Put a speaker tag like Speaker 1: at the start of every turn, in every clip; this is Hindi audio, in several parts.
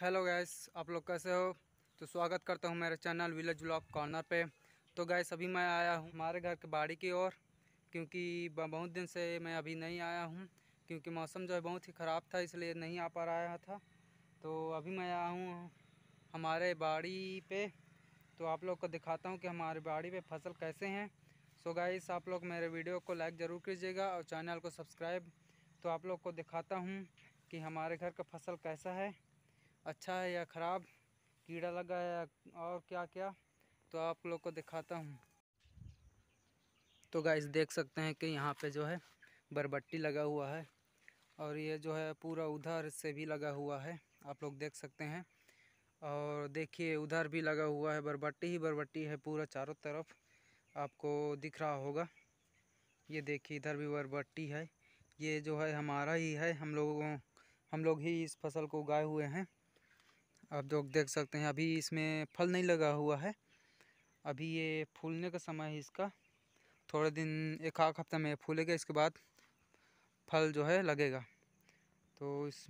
Speaker 1: हेलो गैस आप लोग कैसे हो? तो स्वागत करता हूँ मेरे चैनल विलेज ब्लॉग कॉर्नर पे। तो गैस अभी मैं आया हूँ हमारे घर के बाड़ी की ओर, क्योंकि बहुत दिन से मैं अभी नहीं आया हूँ, क्योंकि मौसम जो है बहुत ही ख़राब था, इसलिए नहीं आ पा रहा था। तो अभी मैं आया हूँ हमारे बाड़ी पे। तो आप लोग को दिखाता हूँ कि हमारे बाड़ी पे फ़सल कैसे हैं। सो गाइस आप लोग मेरे वीडियो को लाइक ज़रूर कीजिएगा और चैनल को सब्सक्राइब तो आप लोग को दिखाता हूँ कि हमारे घर का फ़सल कैसा है। अच्छा है या ख़राब? कीड़ा लगा है या और क्या क्या? तो आप लोग को दिखाता हूँ। तो गाइस देख सकते हैं कि यहाँ पे जो है बरबट्टी लगा हुआ है और ये जो है पूरा उधर से भी लगा हुआ है। आप लोग देख सकते हैं। और देखिए, उधर भी लगा हुआ है बरबट्टी ही बरबट्टी है पूरा चारों तरफ़। आपको दिख रहा होगा। ये देखिए, इधर भी बरबट्टी है। ये जो है हमारा ही है। हम लोगों, हम लोग ही इस फ़सल को उगाए हुए हैं। आप लोग देख सकते हैं, अभी इसमें फल नहीं लगा हुआ है। अभी ये फूलने का समय है इसका। थोड़े दिन, एक आध हफ़्ता में फूलेगा, इसके बाद फल जो है लगेगा। तो इस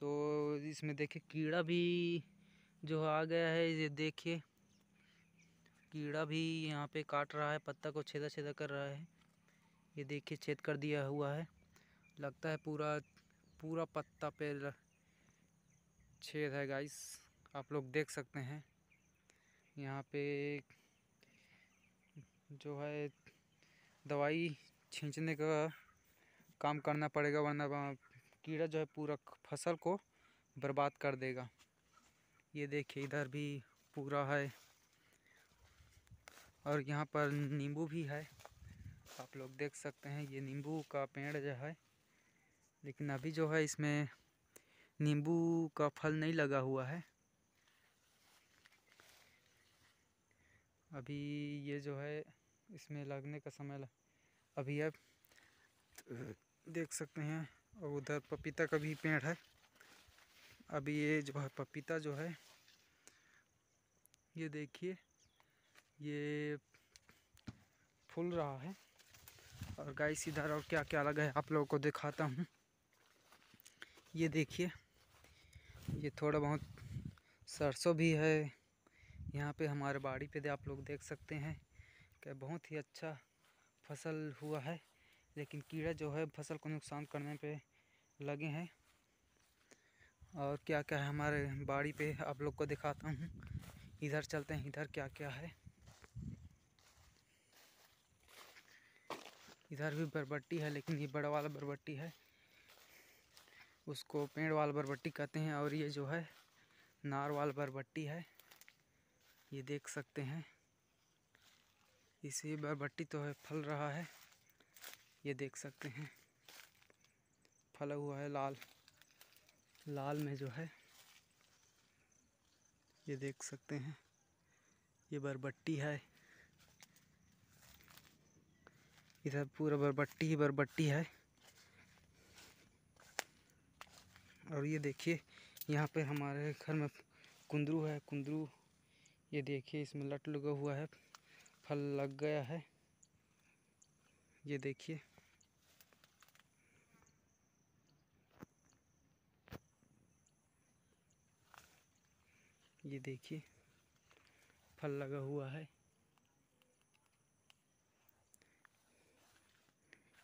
Speaker 1: तो इसमें देखिए, कीड़ा भी जो आ गया है, ये देखिए। कीड़ा भी यहाँ पे काट रहा है, पत्ता को छेदा छेदा कर रहा है। ये देखिए, छेद कर दिया हुआ है। लगता है पूरा पूरा पत्ता पे छेद है गाइस आप लोग देख सकते हैं। यहाँ पे जो है दवाई छींचने का काम करना पड़ेगा, वरना कीड़ा जो है पूरा फ़सल को बर्बाद कर देगा। ये देखिए, इधर भी पूरा है और यहाँ पर नींबू भी है। आप लोग देख सकते हैं, ये नींबू का पेड़ जो है, लेकिन अभी जो है इसमें नींबू का फल नहीं लगा हुआ है। अभी ये जो है, इसमें लगने का समय लग... अभी अब देख सकते हैं, और उधर पपीता का भी पेड़ है। अभी ये जो है, पपीता जो है, ये देखिए, ये फूल रहा है। और गाय इधर और क्या क्या लगा है, आप लोगों को दिखाता हूँ। ये देखिए। ये थोड़ा बहुत सरसों भी है। यहाँ पे हमारे बाड़ी पे आप लोग देख सकते हैं कि बहुत ही अच्छा फ़सल हुआ है, लेकिन कीड़ा जो है फ़सल को नुकसान करने पे लगे हैं। और क्या क्या है हमारे बाड़ी पे आप लोग को दिखाता हूँ। इधर चलते हैं, इधर क्या क्या है। इधर भी बरबट्टी है, लेकिन ये बड़ा वाला बरबट्टी है। उसको पेड़ वाल बरबट्टी कहते हैं और ये जो है, नार वाल बरबट्टी है। ये देख सकते हैं। इसी बरबट्टी तो है, फल रहा है। ये देख सकते हैं। फला हुआ है लाल। लाल में जो है, ये देख सकते हैं। ये बरबट्टी है। इधर पूरा बरबट्टी ही बरबट्टी है। और ये देखिए, यहाँ पे हमारे घर में कुंदरू है। कुंदरू, ये देखिए, इसमें लट लगा हुआ है। फल लग गया है। ये देखिए। ये देखिए, फल लगा हुआ है।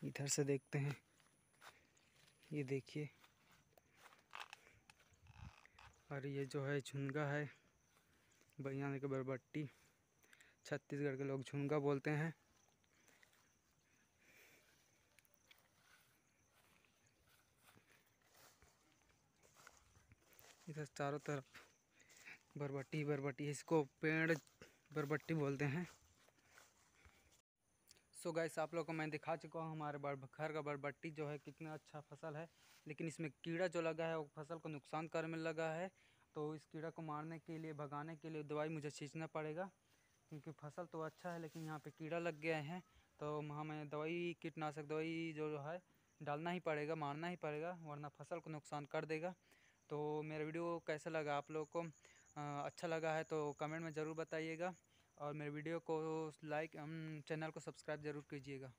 Speaker 1: इधर से देखते हैं। ये देखिए। और ये जो है झुनगा है बयान के बरबट्टी। छत्तीसगढ़ के लोग झुनगा बोलते हैं। इधर चारों तरफ़ बरबट्टी बरबट्टी, इसको पेड़ बरबट्टी बोलते हैं। सो so गैस आप लोग को मैं दिखा चुका हूँ हमारे घर का बरबट्टी जो है कितना अच्छा फ़सल है। लेकिन इसमें कीड़ा जो लगा है वो फ़सल को नुकसान करने लगा है। तो इस कीड़ा को मारने के लिए भगाने के लिए दवाई मुझे छींचना पड़ेगा क्योंकि फ़सल तो अच्छा है लेकिन यहाँ पे कीड़ा लग गए हैं। तो हमें दवाई कीटनाशक दवाई जो है डालना ही पड़ेगा मारना ही पड़ेगा वरना फ़सल को नुकसान कर देगा। तो मेरा वीडियो कैसा लगा आप लोग को? आ, अच्छा लगा है तो कमेंट में ज़रूर बताइएगा। और मेरे वीडियो को लाइक चैनल को सब्सक्राइब ज़रूर कीजिएगा।